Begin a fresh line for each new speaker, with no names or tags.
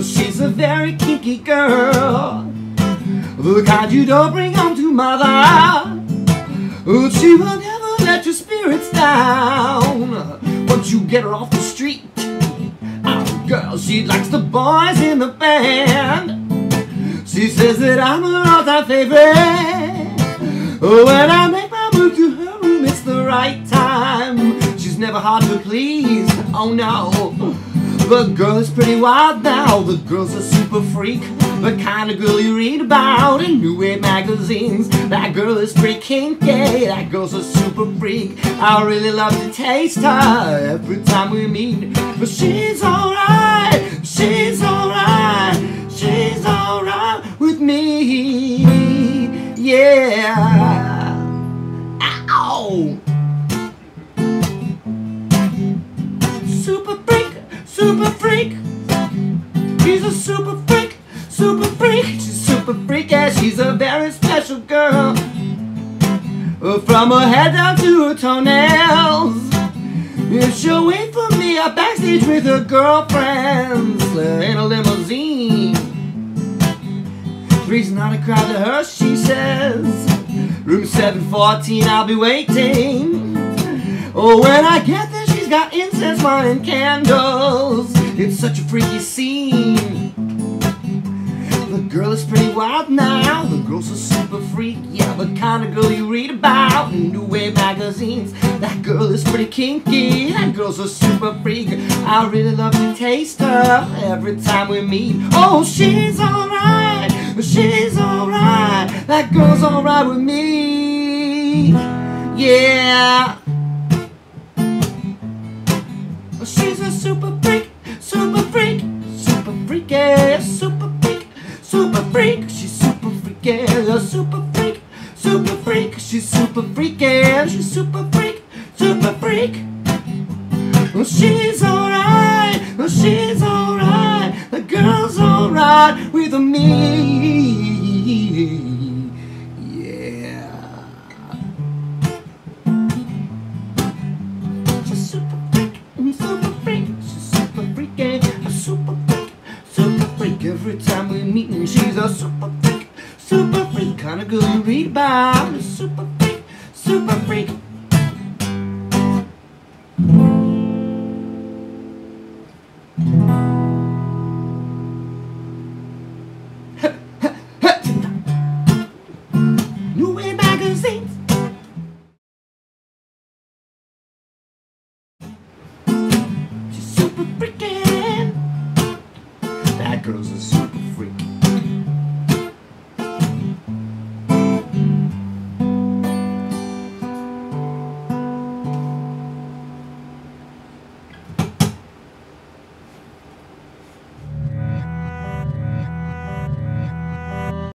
She's a very kinky girl, the kind you don't bring home to mother. She will never let your spirits down once you get her off the street. Oh, girl, she likes the boys in the band. She says that I'm her all-time favorite. When I make my move to her room, it's the right time. She's never hard to please. Oh no. The girl is pretty wild now. The girl's a super freak. The kind of girl you read about in New Wave magazines. That girl is pretty kinky. That girl's a super freak. I really love to taste her every time we meet. But she's alright. She's alright. She's alright with me. Yeah. She's a very special girl. From her head down to her toenails. She'll wait for me out backstage with her girlfriends in a limousine. Three's not a crowd to her, she says. Room 714, I'll be waiting. Oh, when I get there, she's got incense, wine, and candles. It's such a freaky scene. Girl pretty wild now. The girl's a super freak. Yeah, the kind of girl you read about in New Wave magazines. That girl is pretty kinky. That girl's a super freak. I really love to taste her every time we meet. Oh, she's alright. She's alright. That girl's alright with me. Yeah. She's a super freak, super freak, super freak, yeah, super super freak. She's super freak, yeah, super freak, super freak. She's super freak, she's super freak, super freak. She's alright, she's alright. The girl's alright with me. Kind of girl you read about. A super freak, super freak. New Wave magazines. She's super freaking. That girl's a super